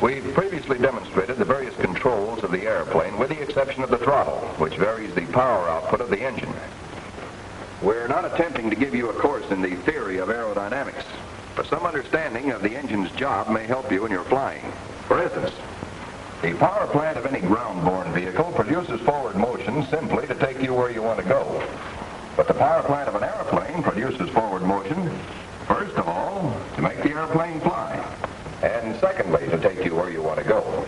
We've previously demonstrated the various controls of the airplane with the exception of the throttle, which varies the power output of the engine. We're not attempting to give you a course in the theory of aerodynamics, but some understanding of the engine's job may help you in your flying. For instance, the power plant of any ground-borne vehicle produces forward motion simply to take you where you want to go. But the power plant of an airplane produces forward motion, first of all, to make the airplane fly and secondly, to take you where you want to go.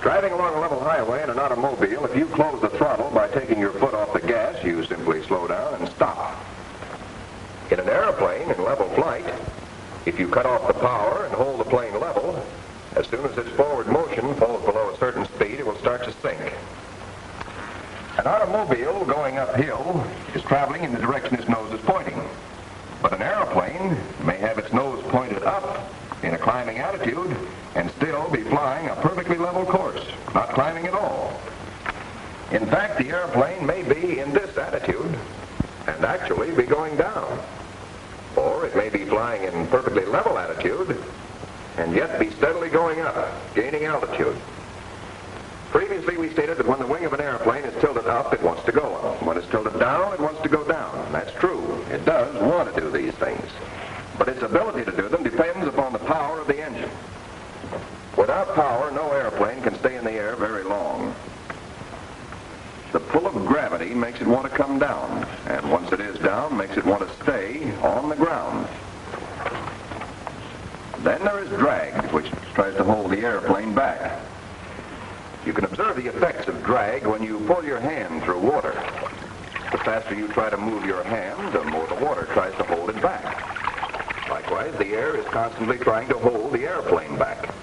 Driving along a level highway in an automobile, if you close the throttle by taking your foot off the gas, you simply slow down and stop. In an airplane in level flight, if you cut off the power and hold the plane level, as soon as its forward motion falls below a certain speed, it will start to sink. An automobile going uphill is traveling in the direction its nose is pointing. But an airplane may have its nose pointed up in a climbing attitude and still be flying a perfectly level course, not climbing at all. In fact, the airplane may be in this attitude and actually be going down. Or it may be flying in perfectly level attitude and yet be steadily going up, gaining altitude. Previously, we stated that when the wing of an airplane is tilted up, it wants to go up. When it's tilted down, it wants to go down. That's true. It does want to do these things but its ability to do them depends upon the power of the engine. Without power, no airplane can stay in the air very long. The pull of gravity makes it want to come down, and once it is down, makes it want to stay on the ground. Then there is drag, which tries to hold the airplane back. You can observe the effects of drag when you pull your hand through water. The faster you try to move your hand, the more the water tries to hold it back. Likewise, the air is constantly trying to hold the airplane back.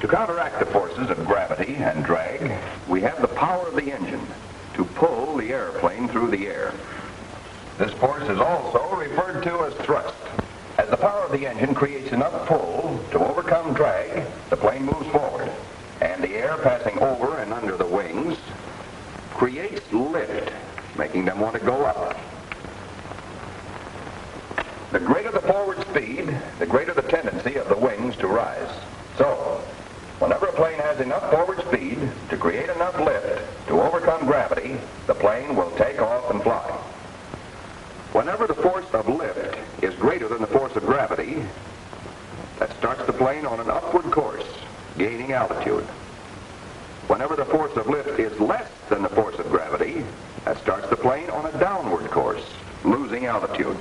To counteract the forces of gravity and drag, we have the power of the engine to pull the airplane through the air. This force is also referred to as thrust. As the power of the engine creates enough pull to overcome drag, the plane moves forward, and the air passing over and under the wings creates lift, making them want to go up. The greater the forward speed, the greater the tendency of the wings to rise. So, whenever a plane has enough forward speed to create enough lift to overcome gravity, the plane will take off and fly. Whenever the force of lift is greater than the force of gravity, that starts the plane on an upward course, gaining altitude. Whenever the force of lift is less than the force of gravity, that starts the plane on a downward course, losing altitude.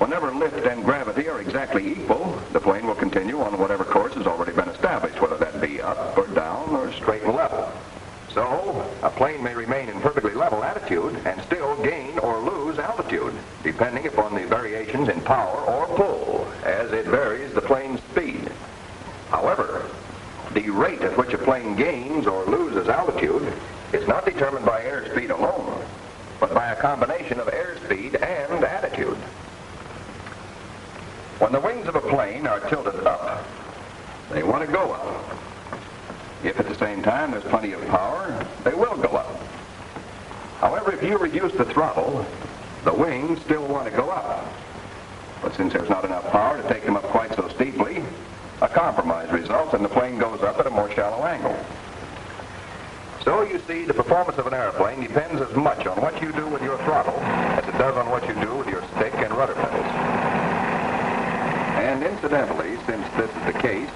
Whenever lift and gravity are exactly equal, the plane will continue on whatever course is already been established, whether that be up or down or straight and level. So, a plane may remain in perfectly level attitude and still gain or lose altitude, depending upon the variations in power or pull, as it varies the plane's speed. However, the rate at which a plane gains or loses altitude is not determined by airspeed alone, but by a combination of airspeed and attitude. When the wings of a plane are tilted up, they want to go up. If at the same time there's plenty of power, they will go up. However, if you reduce the throttle, the wings still want to go up. But since there's not enough power to take them up quite so steeply, a compromise results and the plane goes up at a more shallow angle. So you see, the performance of an airplane depends as much on what you do with your throttle as it does on what you do with your stick and rudder pedals. And incidentally, since this is the case,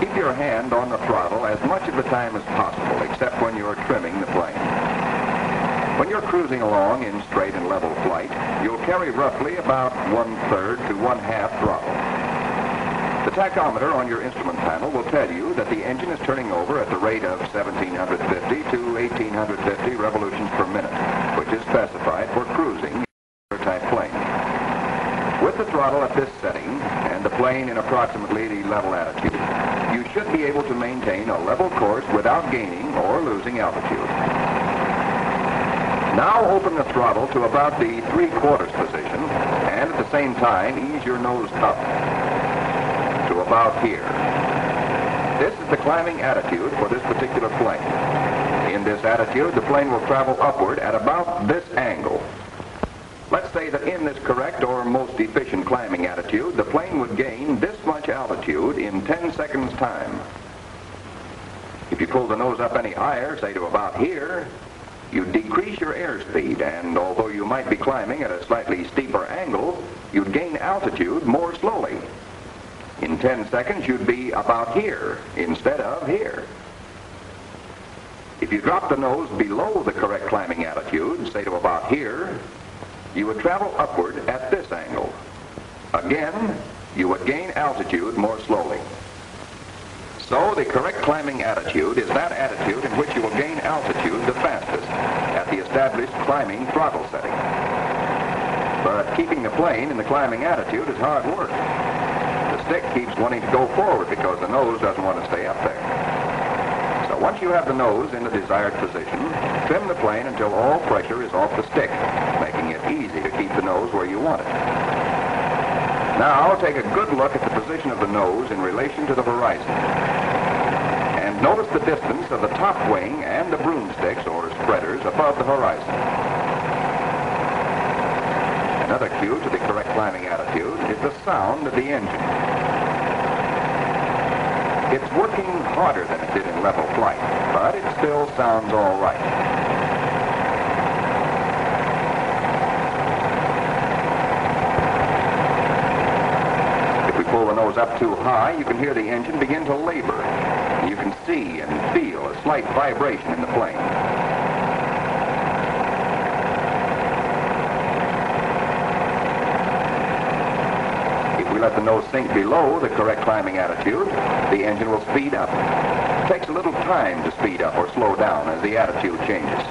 keep your hand on the throttle as much of the time as possible, except when you're trimming the plane. When you're cruising along in straight and level flight, you'll carry roughly about one-third to one-half throttle. The tachometer on your instrument panel will tell you that the engine is turning over at the rate of 1750 to 1850 revolutions per minute, which is specified for cruising type plane. With the throttle at this setting, and the plane in approximately the level attitude, you should be able to maintain a level course without gaining or losing altitude. Now open the throttle to about the three-quarters position, and at the same time, ease your nose up about here. This is the climbing attitude for this particular plane. In this attitude, the plane will travel upward at about this angle. Let's say that in this correct or most efficient climbing attitude, the plane would gain this much altitude in 10 seconds time. If you pull the nose up any higher, say to about here, you decrease your airspeed, and although you might be climbing at a slightly steeper angle, you'd gain altitude more slowly. In 10 seconds, you'd be about here instead of here. If you drop the nose below the correct climbing attitude, say to about here, you would travel upward at this angle. Again, you would gain altitude more slowly. So the correct climbing attitude is that attitude in which you will gain altitude the fastest at the established climbing throttle setting. But keeping the plane in the climbing attitude is hard work. Stick keeps wanting to go forward because the nose doesn't want to stay up there. So once you have the nose in the desired position, trim the plane until all pressure is off the stick, making it easy to keep the nose where you want it. Now take a good look at the position of the nose in relation to the horizon. And notice the distance of the top wing and the broomsticks or spreaders above the horizon. Another cue to the correct climbing attitude is the sound of the engine. It's working harder than it did in level flight, but it still sounds all right. If we pull the nose up too high, you can hear the engine begin to labor you can see and feel a slight vibration in the plane. We let the nose sink below the correct climbing attitude, the engine will speed up. It takes a little time to speed up or slow down as the attitude changes.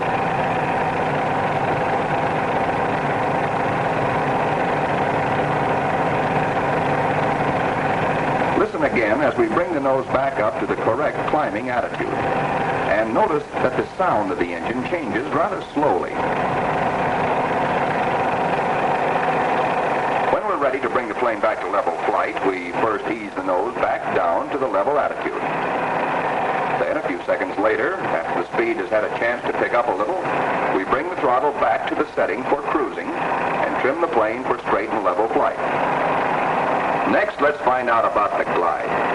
Listen again as we bring the nose back up to the correct climbing attitude. And notice that the sound of the engine changes rather slowly. When we're ready to bring the plane back to level flight, we first ease the nose back down to the level attitude. Then a few seconds later, after the speed has had a chance to pick up a little, we bring the throttle back to the setting for cruising and trim the plane for straight and level flight. Next, let's find out about the glide.